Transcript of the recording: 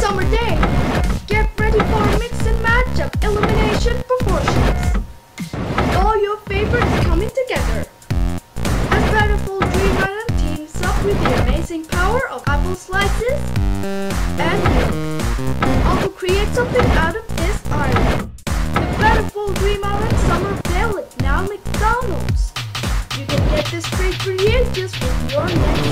summer day. Get ready for a mix and match of elimination proportions. All your favorites coming together. As Battle for Dream Island teams up with the amazing power of apple slices and milk. All to create something out of this island. The Battle for Dream Island Summer Sale is now McDonald's. You can get this free for you just with your name.